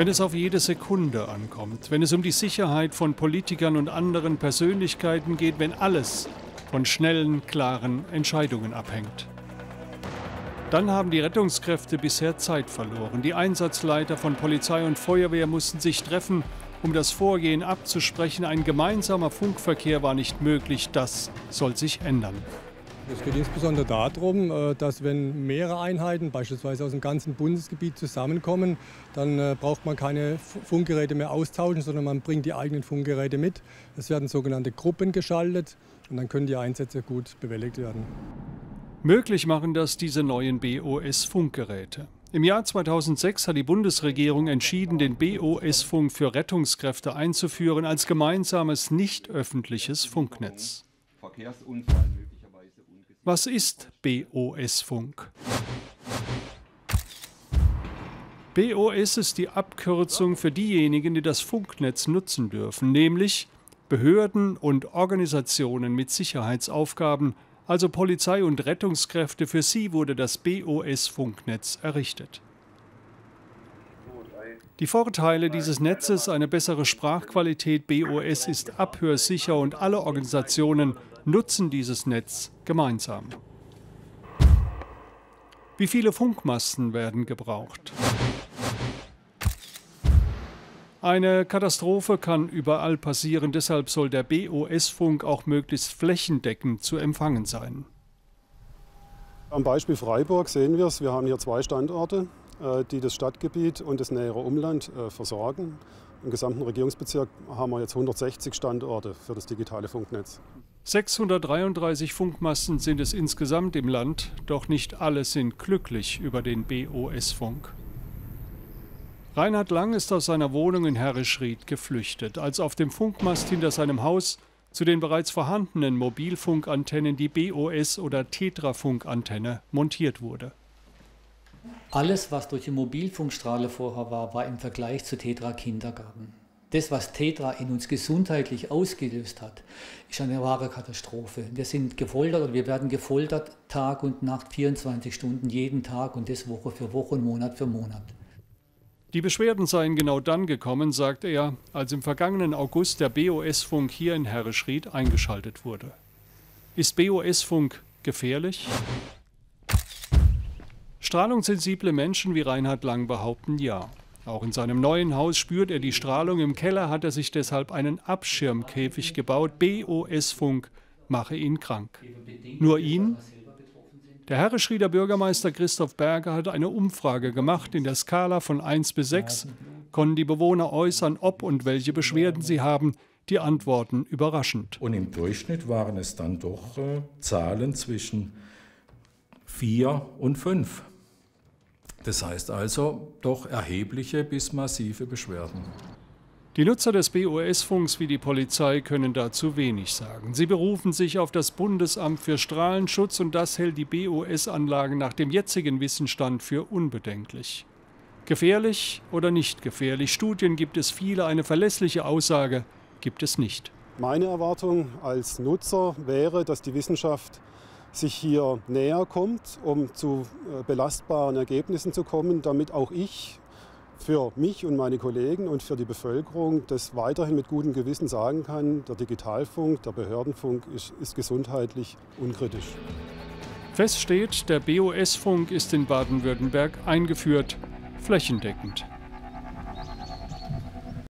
Wenn es auf jede Sekunde ankommt, wenn es um die Sicherheit von Politikern und anderen Persönlichkeiten geht, wenn alles von schnellen, klaren Entscheidungen abhängt. Dann haben die Rettungskräfte bisher Zeit verloren. Die Einsatzleiter von Polizei und Feuerwehr mussten sich treffen, um das Vorgehen abzusprechen. Ein gemeinsamer Funkverkehr war nicht möglich. Das soll sich ändern. Es geht insbesondere darum, äh, dass wenn mehrere Einheiten, beispielsweise aus dem ganzen Bundesgebiet, zusammenkommen, dann äh, braucht man keine Funkgeräte mehr austauschen, sondern man bringt die eigenen Funkgeräte mit. Es werden sogenannte Gruppen geschaltet und dann können die Einsätze gut bewältigt werden. Möglich machen das diese neuen BOS-Funkgeräte. Im Jahr 2006 hat die Bundesregierung entschieden, den BOS-Funk für Rettungskräfte einzuführen als gemeinsames nicht öffentliches Funknetz. Was ist BOS-Funk? BOS ist die Abkürzung für diejenigen, die das Funknetz nutzen dürfen, nämlich Behörden und Organisationen mit Sicherheitsaufgaben, also Polizei und Rettungskräfte, für sie wurde das BOS-Funknetz errichtet. Die Vorteile dieses Netzes, eine bessere Sprachqualität, BOS ist abhörsicher und alle Organisationen nutzen dieses Netz gemeinsam. Wie viele Funkmasten werden gebraucht? Eine Katastrophe kann überall passieren, deshalb soll der BOS-Funk auch möglichst flächendeckend zu empfangen sein. Am Beispiel Freiburg sehen wir es. Wir haben hier zwei Standorte, äh, die das Stadtgebiet und das nähere Umland äh, versorgen. Im gesamten Regierungsbezirk haben wir jetzt 160 Standorte für das digitale Funknetz. 633 Funkmasten sind es insgesamt im Land, doch nicht alle sind glücklich über den BOS-Funk. Reinhard Lang ist aus seiner Wohnung in Herrischried geflüchtet, als auf dem Funkmast hinter seinem Haus zu den bereits vorhandenen Mobilfunkantennen die BOS- oder Tetrafunk-Antenne montiert wurde. Alles, was durch die Mobilfunkstrahle vorher war, war im Vergleich zu Tetra Kindergarten. Das, was Tetra in uns gesundheitlich ausgelöst hat, ist eine wahre Katastrophe. Wir sind gefoltert oder wir werden gefoltert Tag und Nacht, 24 Stunden jeden Tag und das Woche für Woche und Monat für Monat. Die Beschwerden seien genau dann gekommen, sagt er, als im vergangenen August der BOS-Funk hier in Herrischried eingeschaltet wurde. Ist BOS-Funk gefährlich? Strahlungssensible Menschen wie Reinhard Lang behaupten ja. Auch in seinem neuen Haus spürt er die Strahlung. Im Keller hat er sich deshalb einen Abschirmkäfig gebaut. BOS-Funk mache ihn krank. Nur ihn der Herreschrieder Bürgermeister Christoph Berger hat eine Umfrage gemacht. In der Skala von 1 bis 6 konnten die Bewohner äußern, ob und welche Beschwerden sie haben. Die Antworten überraschend. Und im Durchschnitt waren es dann doch äh, Zahlen zwischen 4 und 5. Das heißt also doch erhebliche bis massive Beschwerden. Die Nutzer des BOS-Funks wie die Polizei können dazu wenig sagen. Sie berufen sich auf das Bundesamt für Strahlenschutz und das hält die BOS-Anlagen nach dem jetzigen Wissensstand für unbedenklich. Gefährlich oder nicht gefährlich? Studien gibt es viele, eine verlässliche Aussage gibt es nicht. Meine Erwartung als Nutzer wäre, dass die Wissenschaft sich hier näher kommt, um zu äh, belastbaren Ergebnissen zu kommen, damit auch ich für mich und meine Kollegen und für die Bevölkerung das weiterhin mit gutem Gewissen sagen kann, der Digitalfunk, der Behördenfunk ist, ist gesundheitlich unkritisch. Fest steht, der BOS-Funk ist in Baden-Württemberg eingeführt, flächendeckend.